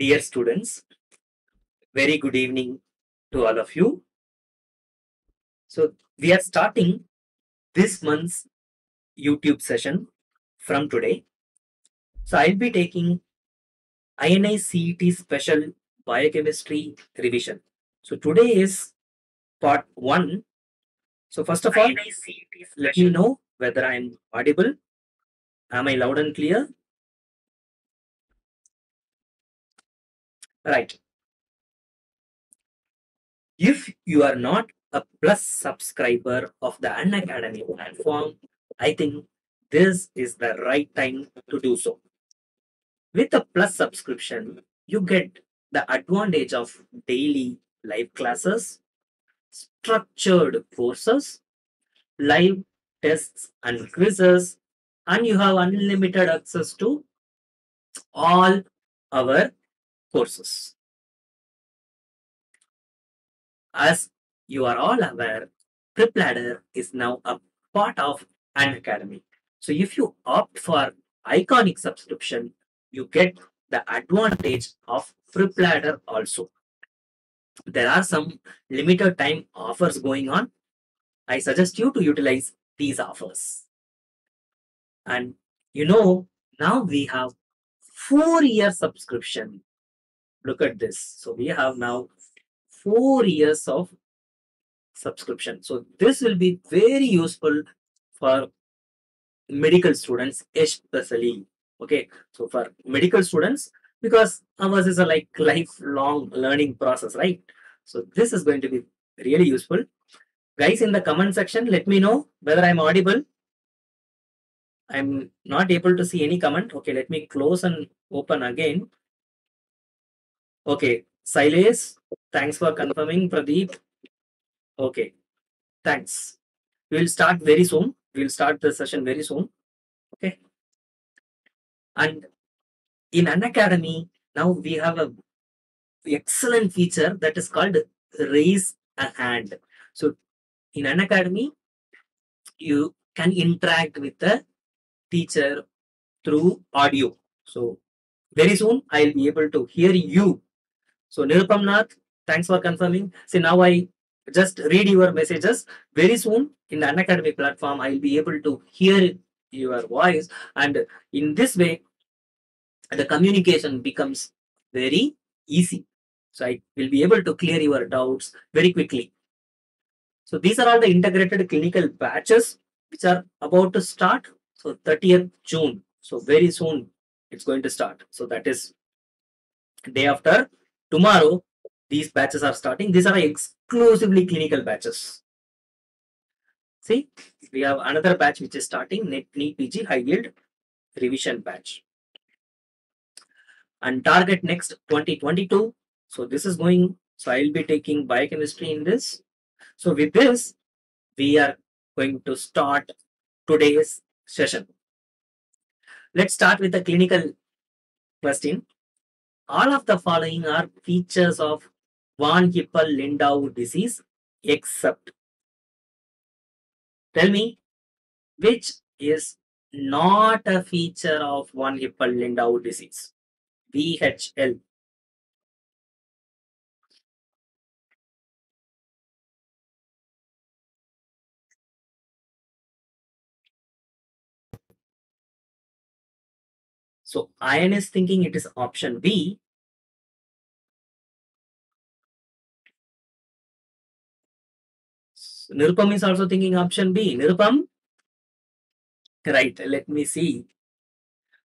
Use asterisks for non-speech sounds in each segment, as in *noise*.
Dear students, very good evening to all of you. So, we are starting this month's YouTube session from today. So, I'll be taking INI CET special biochemistry revision. So, today is part one. So, first of all, let me know whether I'm audible. Am I loud and clear? Right. If you are not a plus subscriber of the Unacademy platform, I think this is the right time to do so. With a plus subscription, you get the advantage of daily live classes, structured courses, live tests and quizzes, and you have unlimited access to all our courses. As you are all aware, PrepLadder is now a part of Unacademy. So if you opt for iconic subscription, you get the advantage of PrepLadder also. There are some limited time offers going on. I suggest you to utilize these offers. And you know, now we have four year subscription. Look at this. So we have now four years of subscription. So this will be very useful for medical students, especially. Okay, so for medical students, because ours is a like lifelong learning process, right? So this is going to be really useful. Guys, in the comment section, let me know whether I'm audible. I'm not able to see any comment. Okay, let me close and open again. Okay, Silas, thanks for confirming, Pradeep. Okay, thanks. We'll start very soon. We'll start the session very soon. Okay. And in Unacademy, now we have a excellent feature that is called raise a hand. So in Unacademy, you can interact with the teacher through audio. So very soon I'll be able to hear you. So Nirupam Nath, thanks for confirming. See now I just read your messages. Very soon in the Unacademy platform, I'll be able to hear your voice. And in this way, the communication becomes very easy. So I will be able to clear your doubts very quickly. So these are all the integrated clinical batches which are about to start. So 30th June. So very soon it's going to start. So that is day after tomorrow. These batches are starting. These are exclusively clinical batches. See, we have another batch which is starting NEET PG high yield revision batch. And target next 2022. So this is going. So I'll be taking biochemistry in this. So with this, we are going to start today's session. Let's start with the clinical question. All of the following are features of von Hippel-Lindau disease except. Tell me which is not a feature of von Hippel-Lindau disease. VHL. So iron is thinking it is option B. So, Nirupam is also thinking option B. Nirupam? Right, let me see.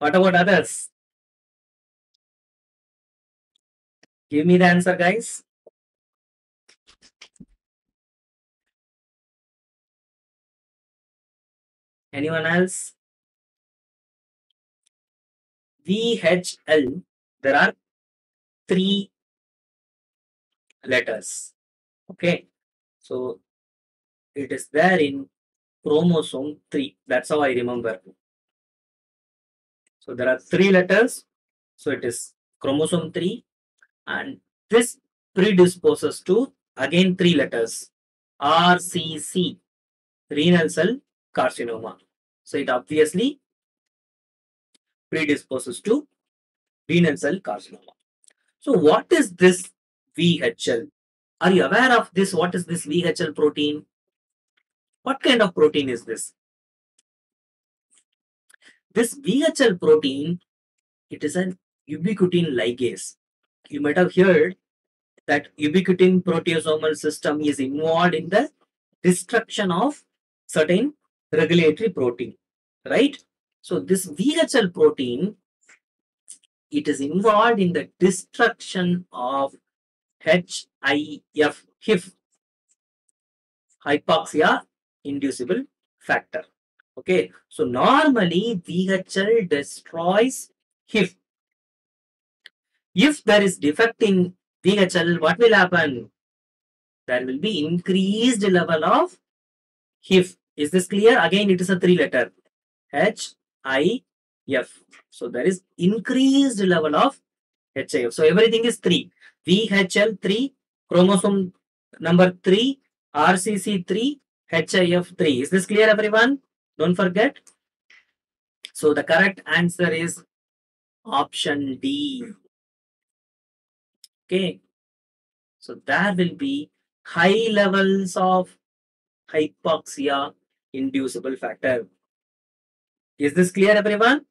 What about others? Give me the answer, guys. Anyone else? VHL, there are three letters. Okay, so it is there in chromosome 3. That's how I remember. So there are three letters. So it is chromosome 3, and this predisposes to again three letters RCC, renal cell carcinoma. So it obviously predisposes to renal cell carcinoma. So what is this VHL? Are you aware of this? What is this VHL protein? What kind of protein is this? This VHL protein, it is an ubiquitin ligase. You might have heard that ubiquitin proteasomal system is involved in the destruction of certain regulatory protein, right? So this VHL protein, it is involved in the destruction of HIF, HIF, hypoxia inducible factor. Okay, so normally VHL destroys HIF. If there is defect in VHL, what will happen? There will be increased level of HIF. Is this clear? Again, it is a three letter. H, I, F. So there is increased level of HIF. So everything is 3. VHL 3, chromosome number 3, RCC 3, HIF 3. Is this clear everyone? Don't forget. So the correct answer is option D. Okay. So there will be high levels of hypoxia inducible factor. Is this clear everyone?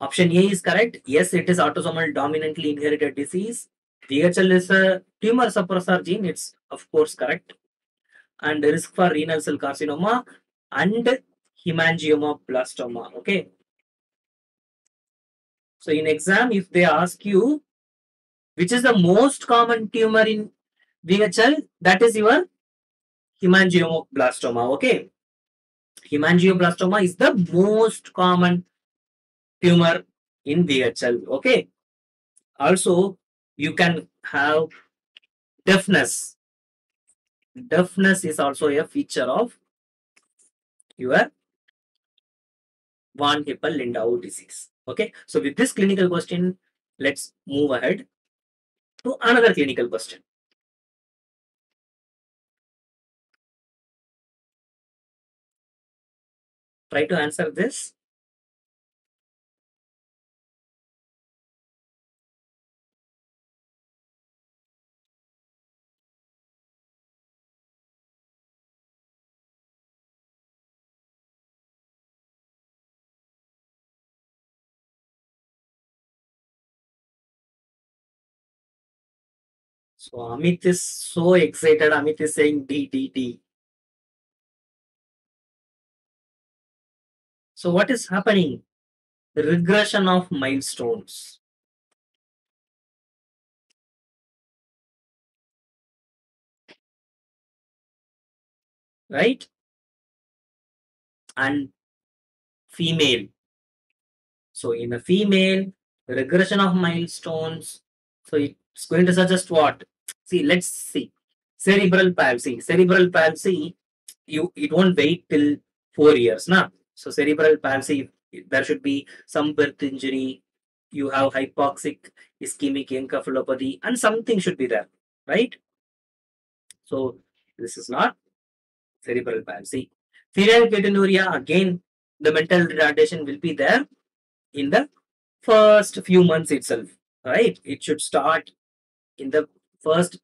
Option A is correct. Yes, it is autosomal dominantly inherited disease. VHL is a tumor suppressor gene. It's of course correct. And risk for renal cell carcinoma and hemangioblastoma. Okay. So in exam, if they ask you which is the most common tumor in VHL, that is your hemangioblastoma. Okay. Hemangioblastoma is the most common tumor in the VHL. Okay. Also, you can have deafness. Deafness is also a feature of your von Hippel-Lindau disease. Okay. So with this clinical question, let's move ahead to another clinical question. Try to answer this. So Amit is so excited. Amit is saying D, D, D. So what is happening? The regression of milestones. Right? And female. So in a female, regression of milestones. So it's going to suggest what? See, let's see. Cerebral palsy. Cerebral palsy, you it won't wait till four years, now. So cerebral palsy, there should be some birth injury. You have hypoxic ischemic encephalopathy, and something should be there, right? So this is not cerebral palsy. Phenylketonuria, again, the mental retardation will be there in the first few months itself, right? It should start in the first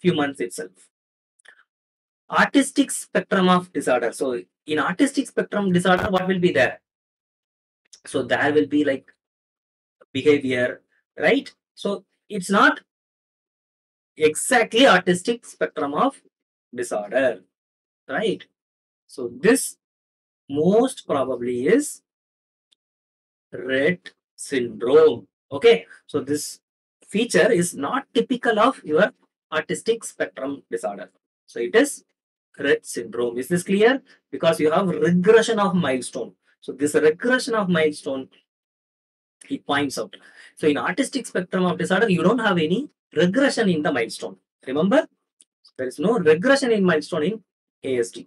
few months itself. Autistic spectrum of disorder. So in autistic spectrum disorder, what will be there? So there will be like behavior, right? So it's not exactly autistic spectrum of disorder, right? So this most probably is Rett syndrome. Okay, so this feature is not typical of your autistic spectrum disorder. So it is Rett syndrome. Is this clear? Because you have regression of milestone. So this regression of milestone, he points out. So in autistic spectrum of disorder, you don't have any regression in the milestone. Remember, there is no regression in milestone in ASD.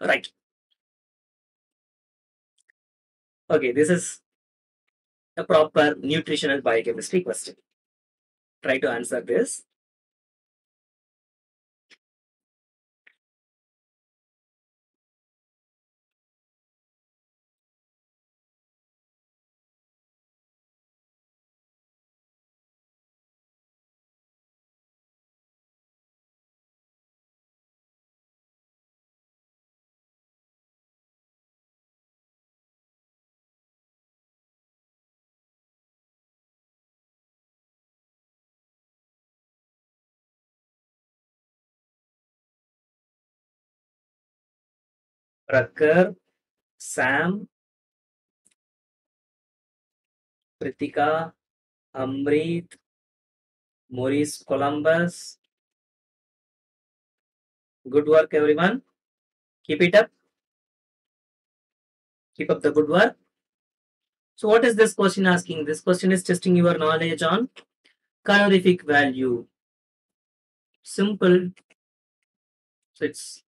Right. Okay, this is a proper nutritional biochemistry question. Try to answer this. Prakhar, Sam, Pritika, Amrit, Maurice Columbus. Good work, everyone. Keep it up. Keep up the good work. So, what is this question asking? This question is testing your knowledge on calorific value. Simple. So, it's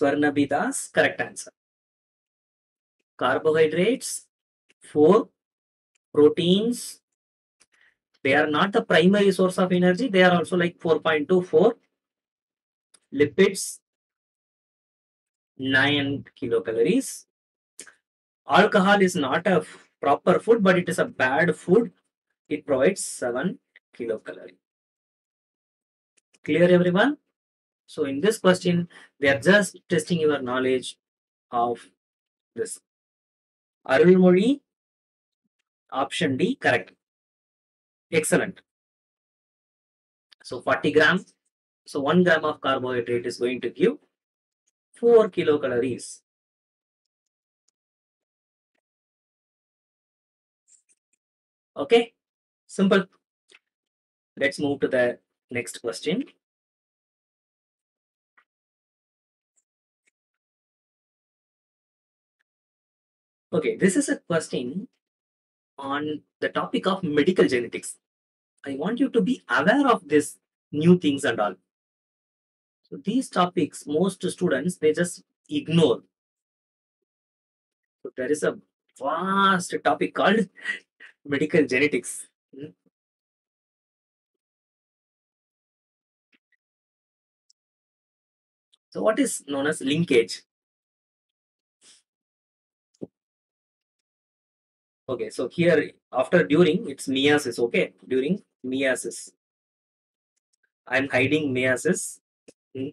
Swarnabida's correct answer. Carbohydrates, four. Proteins, they are not the primary source of energy. They are also like 4.24. Lipids, 9 kilocalories. Alcohol is not a proper food, but it is a bad food. It provides 7 kilocalories. Clear everyone? So in this question, they are just testing your knowledge of this. Arulmozhi, option D, correct. Excellent. So 40 gram. So 1 gram of carbohydrate is going to give 4 kilocalories. Okay, simple. Let's move to the next question. Okay, this is a question on the topic of medical genetics. I want you to be aware of this new things and all. So these topics, most students, they just ignore. So there is a vast topic called *laughs* medical genetics. Hmm. So what is known as linkage? Okay, so here after during it's meiosis, okay? During meiosis. I'm hiding meiosis. Hmm.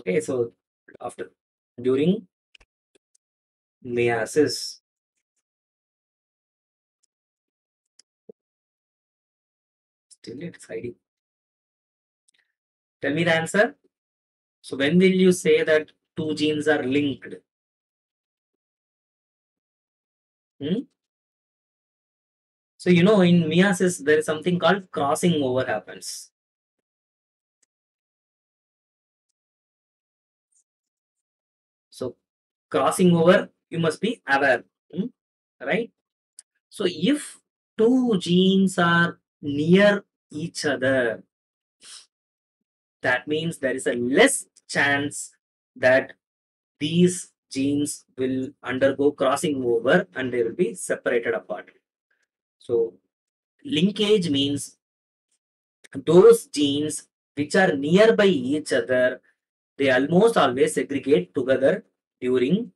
Okay, so after during meiosis. Still it's hiding. Tell me the answer. So when will you say that two genes are linked? Hmm? So you know in meiosis there is something called crossing over happens. So crossing over you must be aware, hmm? right? So if two genes are near each other, that means there is a less chance that these genes will undergo crossing over and they will be separated apart. So linkage means those genes which are nearby each other, they almost always segregate together during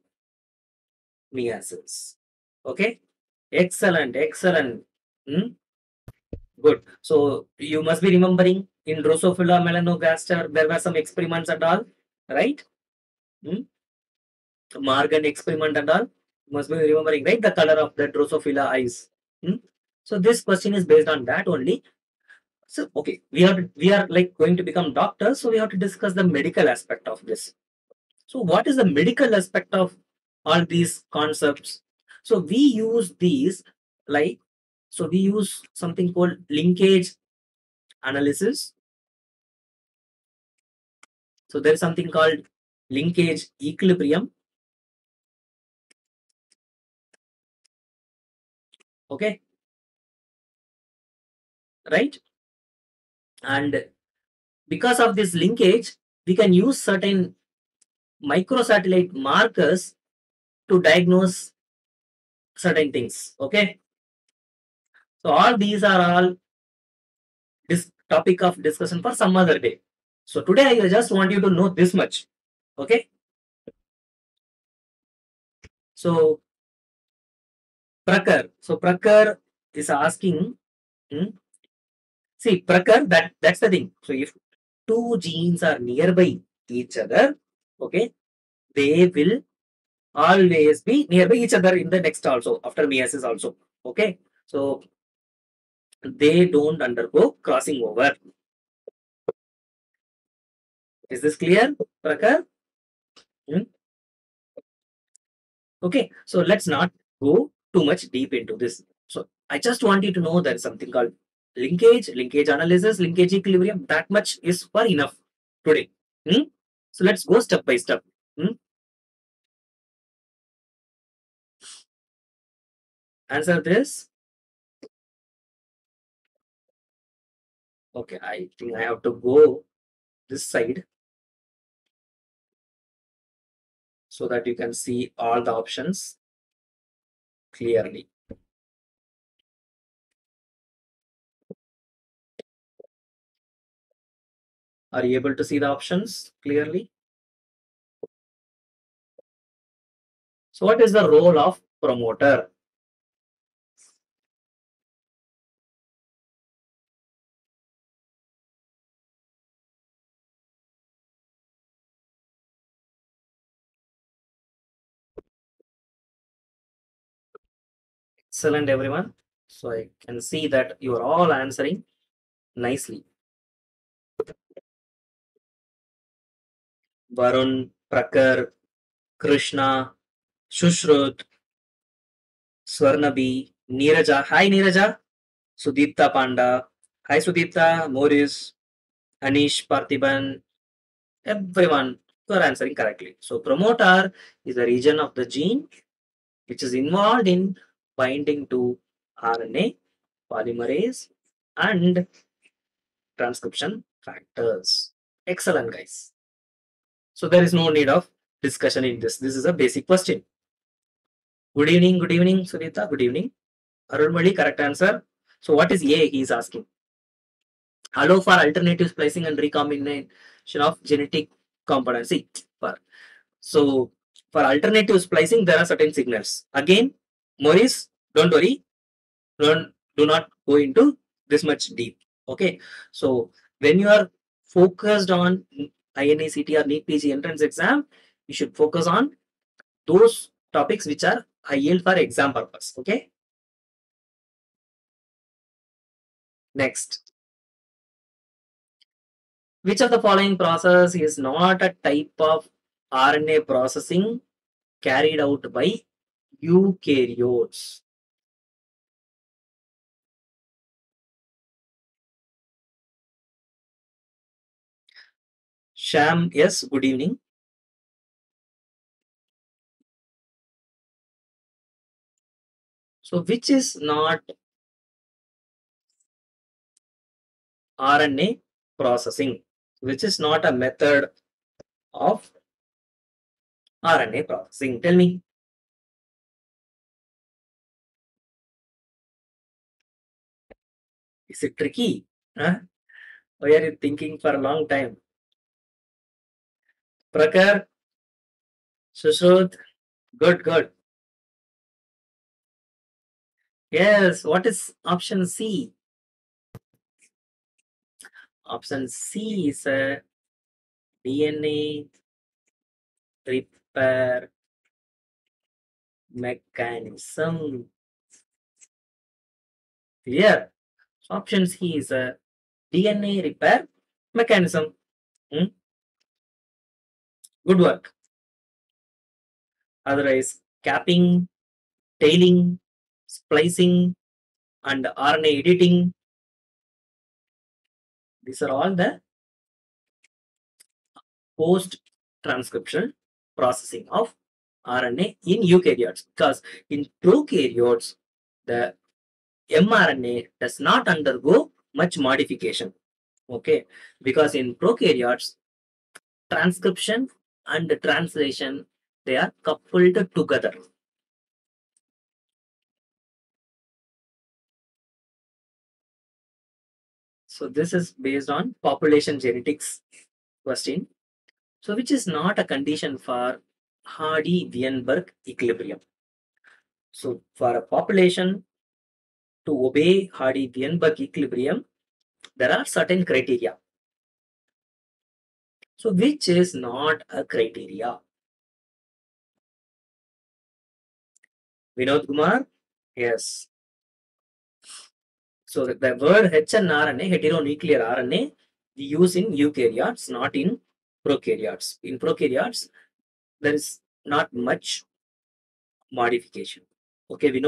meiosis. Okay, excellent, excellent. Hmm? Good. So you must be remembering in Drosophila melanogaster, there were some experiments and all, right? Hmm? Morgan experiment and all. Must be remembering, right? The color of the Drosophila eyes. Hmm? So this question is based on that only. So okay, we are we are like going to become doctors, so we have to discuss the medical aspect of this. So what is the medical aspect of all these concepts? So we use these like so we use something called linkage analysis. So there is something called linkage equilibrium. Okay. Right. And because of this linkage, we can use certain microsatellite markers to diagnose certain things. Okay. So all these are all this topic of discussion for some other day. So today I just want you to know this much. Okay. So Prakar. So Prakar is asking, hmm, see Prakar that that's the thing. So if two genes are nearby each other, okay, they will always be nearby each other in the next also after meiosis also. Okay. So they don't undergo crossing over. Is this clear, Prakar? Hmm? Okay, so let's not go too much deep into this. So I just want you to know there is something called linkage, linkage analysis, linkage equilibrium. That much is for enough today. Hmm? So let's go step by step. Hmm? Answer this. Okay, I think I have to go this side so that you can see all the options clearly. Are you able to see the options clearly? So what is the role of promoter? Excellent, everyone. So I can see that you are all answering nicely. Varun, Prakar, Krishna, Shushrut, Swarnabi, Neeraja. Hi, Neeraja. Sudipta Panda. Hi, Sudipta. Morris, Anish Parthiban. Everyone, you are answering correctly. So, promoter is a region of the gene which is involved in binding to RNA polymerase and transcription factors. Excellent, guys. So there is no need of discussion in this. This is a basic question. Good evening, good evening, Sunita. Good evening. Arulmali, correct answer. So what is A he is asking? Allow for alternative splicing and recombination of genetic components. See, for so for alternative splicing, there are certain signals. Again, Maurice, don't worry, don't do not go into this much deep. Okay, so when you are focused on INI CET or NEET PG entrance exam, you should focus on those topics which are high yield for exam purpose. Okay. Next. Which of the following process is not a type of RNA processing carried out by eukaryotes? Sham, yes, good evening. So, which is not RNA processing, which is not a method of RNA processing? Tell me. Is it tricky? Huh? Why are you thinking for a long time? Prakar, Sushrut, good, good. Yes, what is option C? Option C is a DNA repair mechanism. Clear? So option C is a DNA repair mechanism. Hmm? Good work. Otherwise, capping, tailing, splicing, and RNA editing. These are all the post transcription processing of RNA in eukaryotes because in prokaryotes, the mRNA does not undergo much modification. Okay, because in prokaryotes, transcription and translation they are coupled together. So this is based on population genetics question. So which is not a condition for Hardy-Weinberg equilibrium. So for a population to obey Hardy-Weinberg equilibrium, there are certain criteria. So which is not a criteria? Vinod Kumar? Yes. So the, word H and RNA, heteronuclear RNA, we use in eukaryotes, not in prokaryotes. In prokaryotes, there is not much modification. Okay, we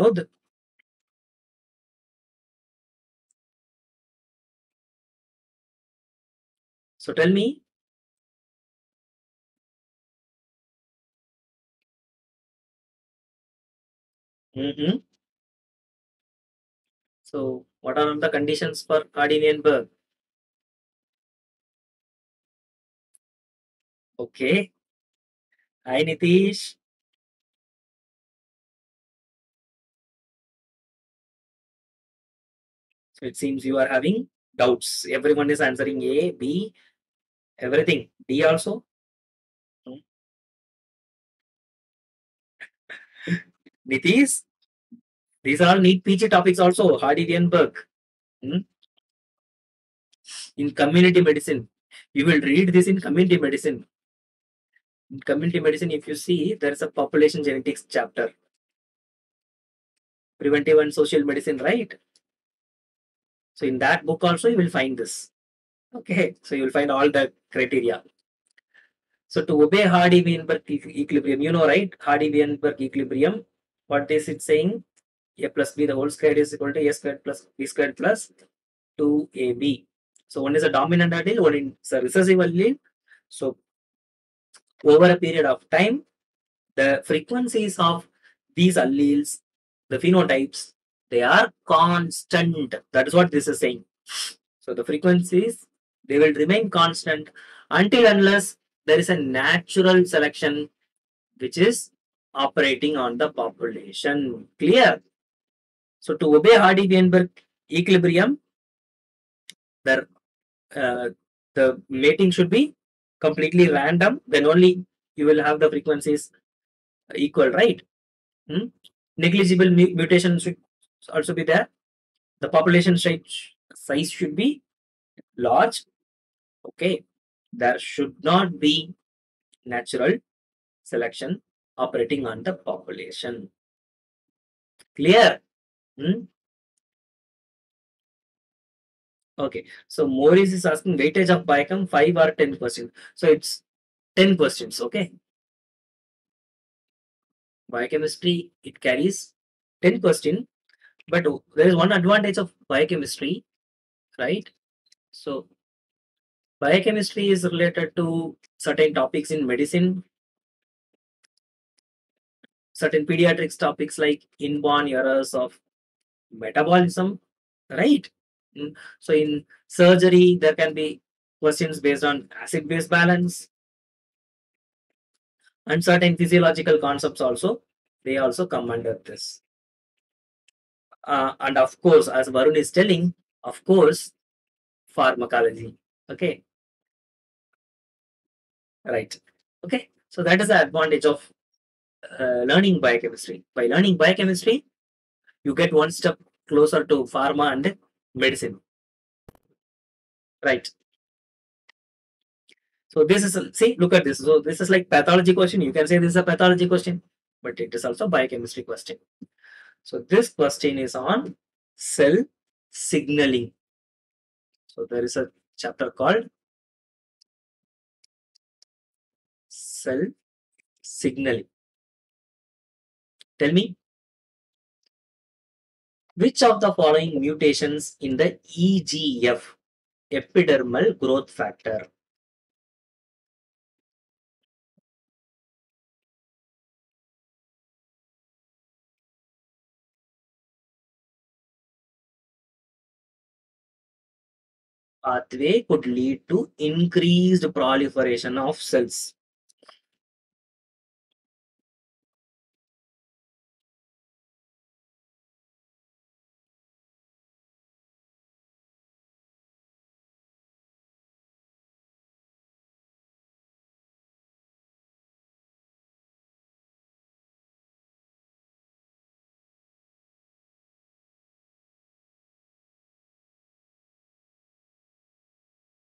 So tell me, Mhm. So, what are the conditions for Hardy-Weinberg? Okay. Hi, Nitish. So, it seems you are having doubts. Everyone is answering A, B, everything. D also. Hmm. *laughs* Nitish, these are NEET PG topics also. Hardy-Weinberg. Hmm? In community medicine, you will read this in community medicine. In community medicine, if you see, there is a population genetics chapter. Preventive and social medicine, right? So in that book also you will find this. Okay, so you will find all the criteria. So to obey Hardy-Weinberg equilibrium, you know, right? Hardy-Weinberg equilibrium. What is it saying? A plus B the whole squared is equal to A squared plus B squared plus 2AB. So one is a dominant allele, one is a recessive allele. So over a period of time, the frequencies of these alleles, the phenotypes, they are constant. That is what this is saying. So the frequencies, they will remain constant until unless there is a natural selection which is operating on the population. Clear? So to obey Hardy-Weinberg equilibrium, the, uh, the mating should be completely random. Then only you will have the frequencies equal, right? Hmm? Negligible mu mutation should also be there. The population size should be large. Okay. There should not be natural selection operating on the population. Clear? Hmm? Okay. So Maurice is asking weightage of biochem 5 or 10 percent. So it's 10%, Okay. Biochemistry, it carries 10 question but there is one advantage of biochemistry, right? So biochemistry is related to certain topics in medicine, certain pediatrics topics like inborn errors of metabolism, right? So in surgery, there can be questions based on acid-base balance and certain physiological concepts also, they also come under this. Uh, and of course, as Varun is telling, of course, pharmacology. Okay. Right. Okay. So that is the advantage of uh, learning biochemistry. By learning biochemistry, you get one step closer to pharma and medicine. Right. So this is, see, look at this. So this is like pathology question. You can say this is a pathology question, but it is also biochemistry question. So this question is on cell signaling. So there is a chapter called cell signaling. Tell me, which of the following mutations in the EGF, epidermal growth factor, pathway could lead to increased proliferation of cells.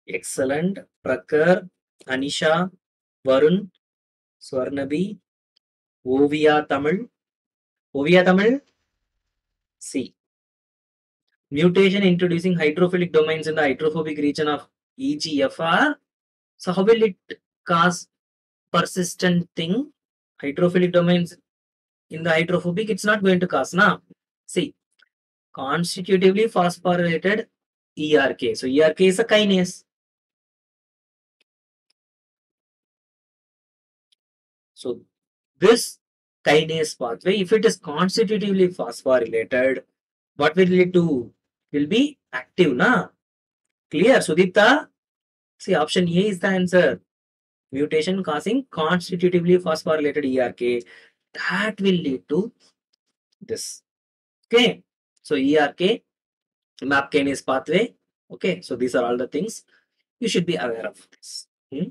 Excellent. Prakar, Anisha, Varun, Swarnabi, Ovia Tamil. Ovia Tamil? C. mutation introducing hydrophilic domains in the hydrophobic region of EGFR. So how will it cause persistent thing? Hydrophilic domains in the hydrophobic, it's not going to cause now. See, constitutively phosphorylated ERK. So ERK is a kinase. So this kinase pathway, if it is constitutively phosphorylated, what will it do? Will be active, na? Clear, Sudipta? See, option A is the answer. Mutation causing constitutively phosphorylated ERK. That will lead to this. Okay. So ERK, MAP kinase pathway. Okay. So these are all the things you should be aware of this. Hmm?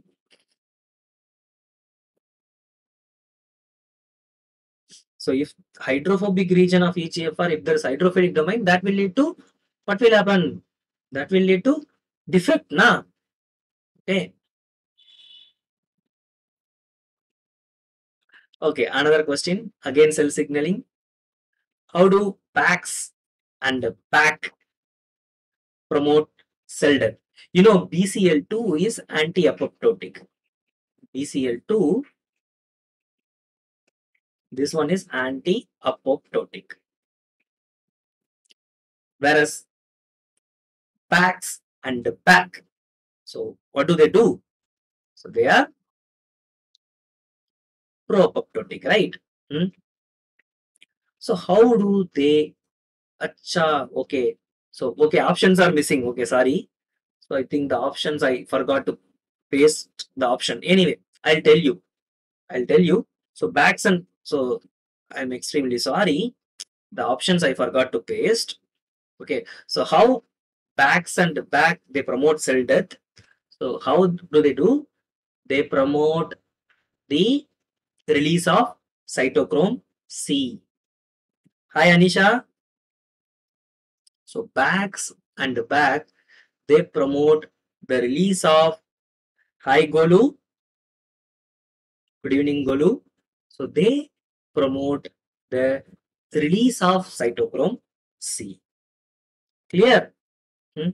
So if hydrophobic region of EGFR, if there is hydrophilic domain, that will lead to what will happen? That will lead to defect, na? Okay. Okay, another question. Again, cell signaling. How do BAX and BAK promote cell death? You know, BCL2 is anti-apoptotic. BCL2, this one is anti-apoptotic. Whereas BAX and BAK, so what do they do? So they are pro-apoptotic, right? Hmm? So how do they? Acha, okay. So okay, options are missing. Okay, sorry. So I think the options I forgot to paste the option. Anyway, I'll tell you. I'll tell you. So BAX and so I'm extremely sorry. The options I forgot to paste. Okay. So how BAX and BAK they promote cell death. So how do they do? They promote the release of cytochrome C. Hi Anisha. So BAX and BAK they promote the release of hi Golu. Good evening Golu. So they promote the release of cytochrome C. Clear? Hmm?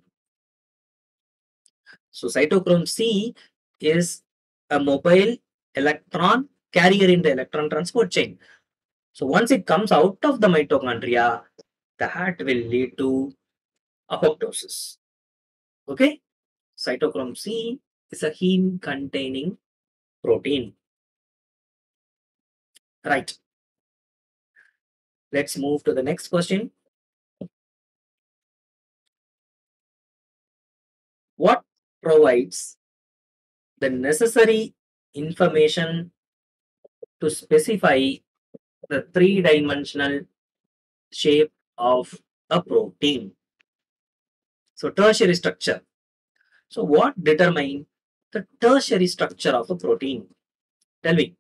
So cytochrome C is a mobile electron carrier in the electron transport chain. So once it comes out of the mitochondria, that will lead to apoptosis. Okay? Cytochrome C is a heme containing protein. Right. Let's move to the next question. What provides the necessary information to specify the three-dimensional shape of a protein? So tertiary structure. So what determine the tertiary structure of a protein? Tell me.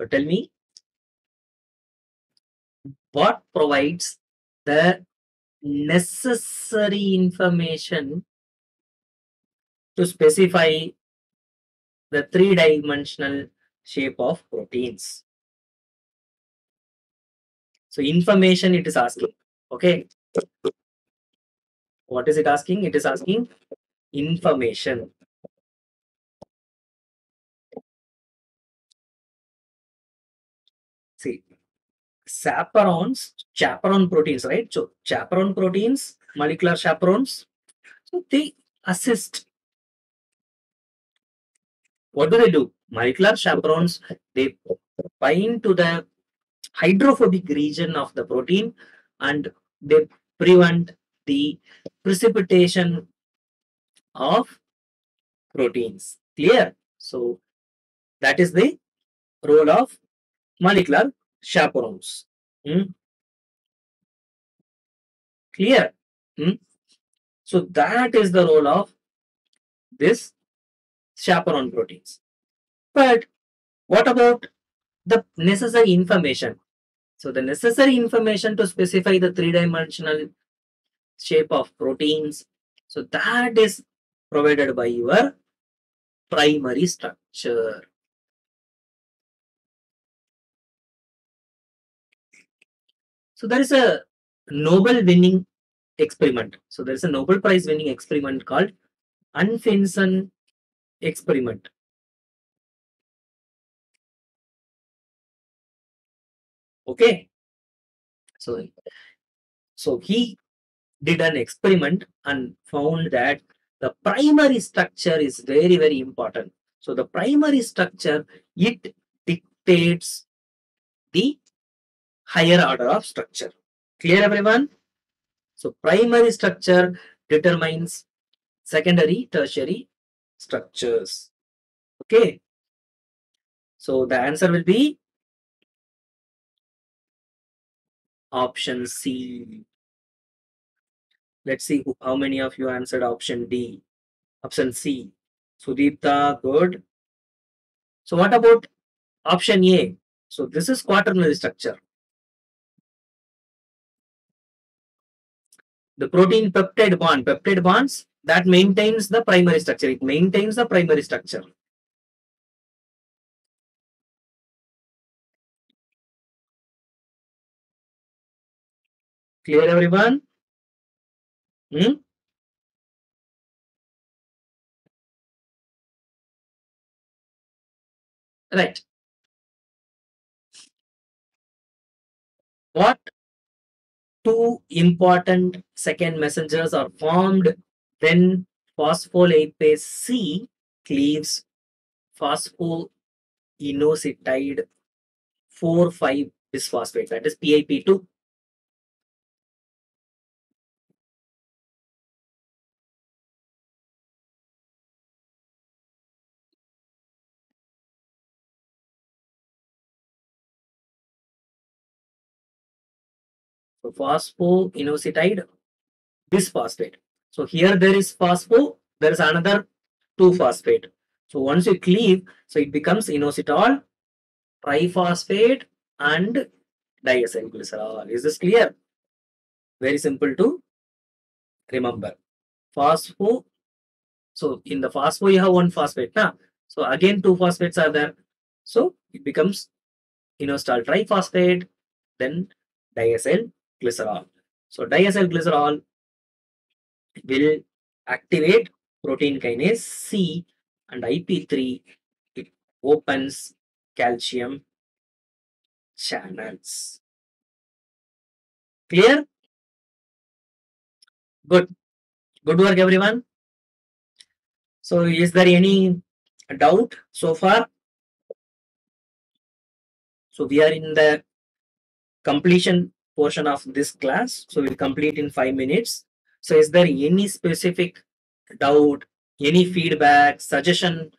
So tell me what provides the necessary information to specify the three-dimensional shape of proteins. So information it is asking. Okay. What is it asking? It is asking information. Chaperones, chaperone proteins, right? So chaperone proteins, molecular chaperones, so they assist. What do they do? Molecular chaperones, they bind to the hydrophobic region of the protein and they prevent the precipitation of proteins. Clear? So that is the role of molecular chaperones. Hmm? Clear? Hmm? So that is the role of this chaperone proteins. But what about the necessary information? So the necessary information to specify the three-dimensional shape of proteins. So that is provided by your primary structure. So there is a Nobel winning experiment. So there is a Nobel Prize winning experiment called Anfinsen experiment. Okay. So, so he did an experiment and found that the primary structure is very, very important. So the primary structure, it dictates the higher order of structure. Clear everyone? So primary structure determines secondary, tertiary structures. Okay. So the answer will be option C. Let's see who, how many of you answered option D. Option C. Sudipta, good. So what about option A? So this is quaternary structure. The protein peptide bond, peptide bonds that maintains the primary structure. It maintains the primary structure. Clear everyone? Hmm? Right. What two important second messengers are formed when phospholipase C cleaves phosphoinositide 4,5 bisphosphate, that is PIP2. Phosphoinositide bisphosphate. So here there is phospho, there is another 2-phosphate. So once you cleave, so it becomes inositol, triphosphate and diacylglycerol. Is this clear? Very simple to remember. Phospho, so in the phospho you have one phosphate. Now, so again two phosphates are there. So it becomes inositol triphosphate, then diacylglycerol. So diacylglycerol will activate protein kinase C and IP3 it opens calcium channels. Clear? Good. Good work everyone. So is there any doubt so far? So we are in the completion portion of this class. So we'll complete in five minutes. So is there any specific doubt, any feedback, suggestion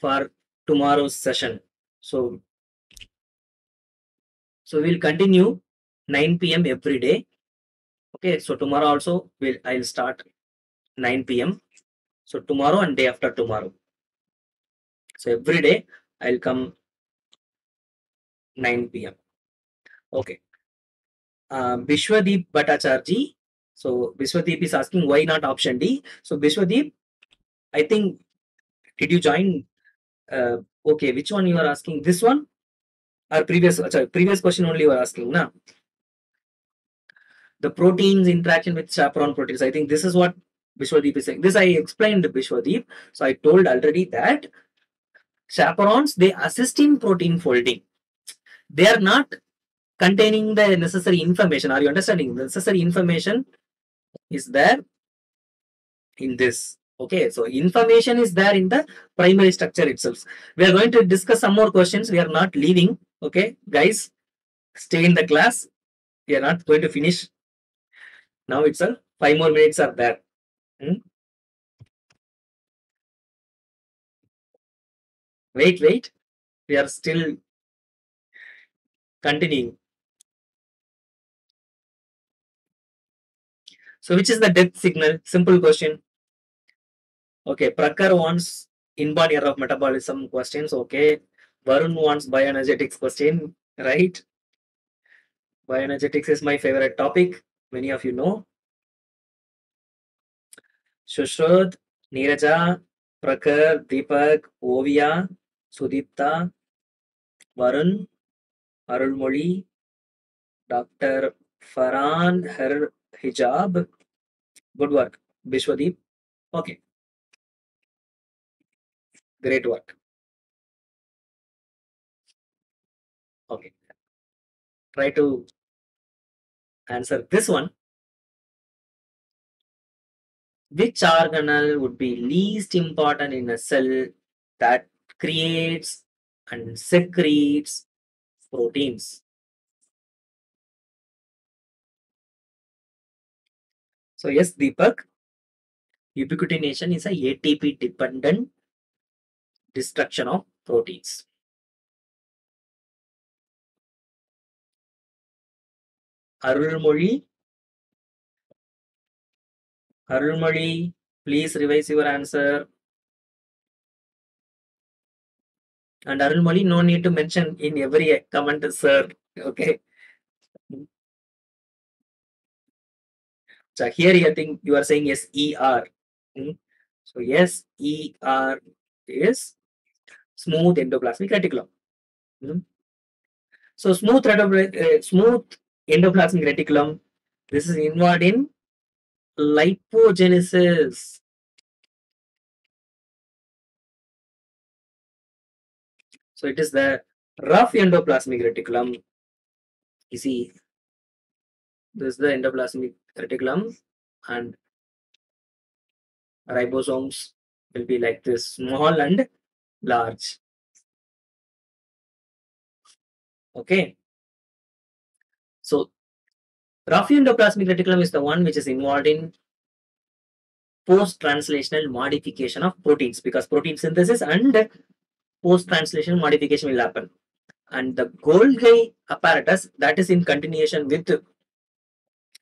for tomorrow's session? So, so we'll continue 9 p.m. every day. Okay, so tomorrow also will I'll start 9 p.m. So tomorrow and day after tomorrow. So every day I'll come 9 p.m. Okay. Uh, Bishwadeep Bhattacharji. So Bishwadeep is asking why not option D. So Bishwadeep, I think did you join? Uh, okay, which one you are asking? This one or previous? Sorry, previous question only you are asking now. The proteins interaction with chaperone proteins. I think this is what Bishwadeep is saying. This I explained Bishwadeep. So I told already that chaperones they assist in protein folding. They are not containing the necessary information. Are you understanding? The necessary information is there in this. Okay, so information is there in the primary structure itself. We are going to discuss some more questions. We are not leaving. Okay, guys, stay in the class. We are not going to finish now it's a Five more minutes are there. Hmm? Wait, wait. We are still Continuing. So which is the death signal? Simple question. Okay, Prakar wants inborn error of metabolism questions. Okay. Varun wants bioenergetics question, right? Bioenergetics is my favorite topic. Many of you know. Shushrod, Neeraja, Prakar, Deepak, Ovia, Sudipta, Varun, Arulmoli, Dr. Farhan, her hijab. Good work. Bishwadeep. Okay. Great work. Okay. Try to answer this one. Which organelle would be least important in a cell that creates and secretes proteins? So yes, Deepak, ubiquitination is a ATP dependent destruction of proteins. Arulmoli, Arulmoli, please revise your answer. And Arulmoli, no need to mention in every comment, sir. Okay. So here I think you are saying yes, ER. So yes, ER is smooth endoplasmic reticulum. Hmm. So smooth, uh, smooth endoplasmic reticulum, this is involved in lipogenesis. So it is the rough endoplasmic reticulum. You see, this is the endoplasmic reticulum and ribosomes will be like this small and large. Okay. So rough endoplasmic reticulum is the one which is involved in post-translational modification of proteins because protein synthesis and post-translational modification will happen. And the Golgi apparatus that is in continuation with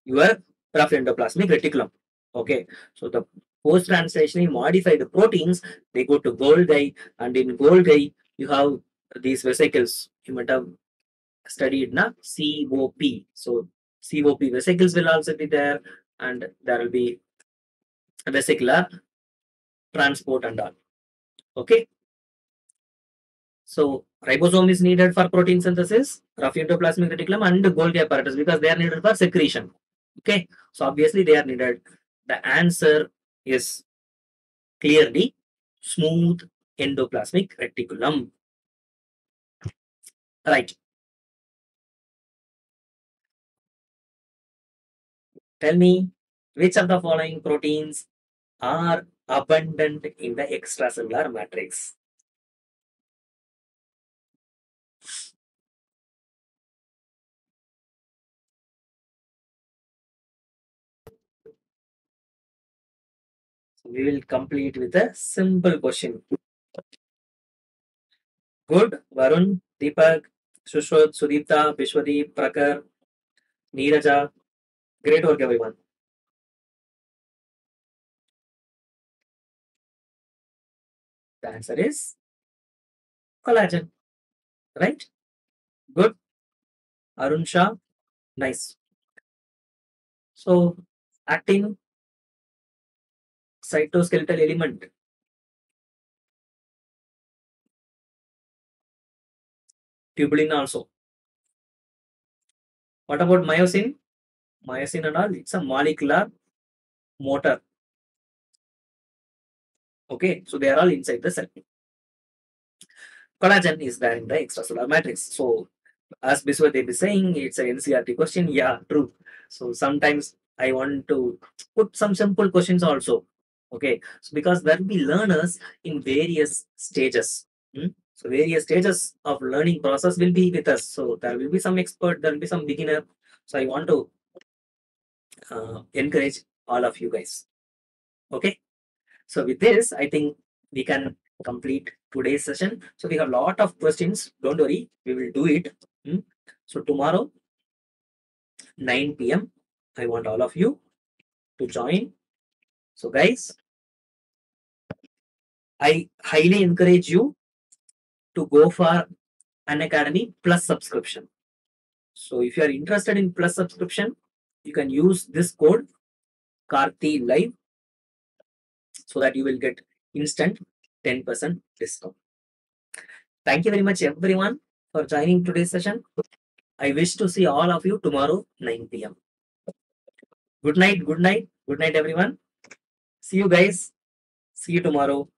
your rough endoplasmic reticulum. Okay, so the post-translationally modified proteins they go to Golgi, and in Golgi you have these vesicles. You might have studied na COP. So COP vesicles will also be there, and there will be vesicular transport and all. Okay. So ribosome is needed for protein synthesis, rough endoplasmic reticulum, and Golgi apparatus because they are needed for secretion. Okay, so obviously they are needed. The answer is clearly smooth endoplasmic reticulum. Right. Tell me which of the following proteins are abundant in the extracellular matrix? We will complete with a simple question. Good. Varun, Deepak, Shushwat, Sudipta, Vishwadeep, Prakar, Neeraja. Great work, everyone. The answer is collagen. Right? Good. Arun Shah. Nice. So, actin, cytoskeletal element. Tubulin also. What about myosin? Myosin and all, it's a molecular motor. Okay, so they are all inside the cell. Collagen is there in the extracellular matrix. So, as is they be saying, it's an NCERT question. Yeah, true. So, sometimes I want to put some simple questions also. Okay, so because there will be learners in various stages. hmm? So, various stages of learning process will be with us. So, there will be some expert, there will be some beginner. So, I want to uh, encourage all of you guys. Okay. So with this, I think we can complete today's session. So we have a lot of questions. Don't worry, we will do it. Hmm? So tomorrow, 9 p.m. I want all of you to join. So guys, I highly encourage you to go for Unacademy plus subscription. So if you are interested in plus subscription, you can use this code Karti Live so that you will get instant 10% discount. Thank you very much everyone for joining today's session. I wish to see all of you tomorrow 9 p.m. Good night, good night, good night everyone. See you guys. See you tomorrow.